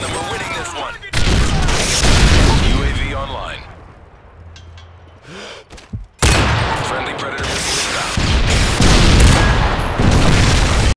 number